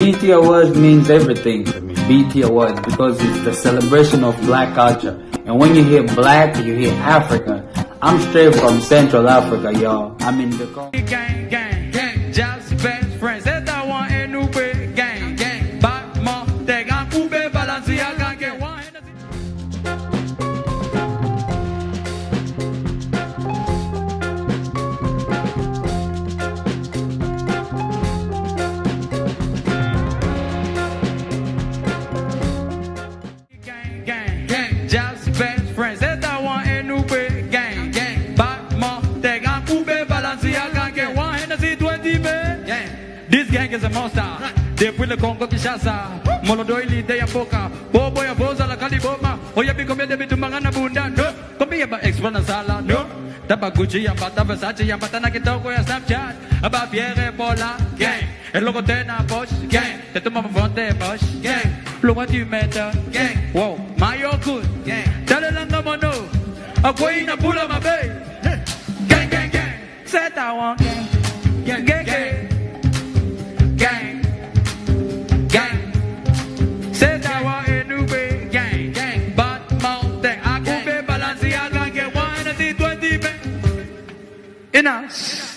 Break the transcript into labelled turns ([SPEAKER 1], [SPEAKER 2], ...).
[SPEAKER 1] BET Awards means everything to me. BET Awards because it's the celebration of black culture. And when you hear black, you hear African. I'm straight from Central Africa, y'all. I'm in the
[SPEAKER 2] just best friends. That's that one in Ube, gang, gang. Back more, they got Ube, Balenciaga, get one Hennessy 20, man. Gang. This gang is a monster. Depuis le Congo Kinshasa, Molodoili de Yamboka, Bobo ya Boza la Kaliboma, Oya oh, Biko Mede Bitu Mangana Bunda, no, Kombi Yaba Expo na Sala, no, Taba Gucci ya Yamba, Versace ya Yamba, Tana Kitoko ya Snapchat, Aba Pierre Bola, gang, El logo Tena Bosch, gang, Te toma Fonte Bosch, gang, Pluma tu meta, gang, wow, Mayo Kun, gang, Tale Langa Mono, Akwai na Pula Mabe, gang, gang, gang, Set that one, gang, gang, gang, gang, gang. gang. Say that one in Ube, gang, gang. But mountain, Akube, Balenciaga, get one and the 20, In us.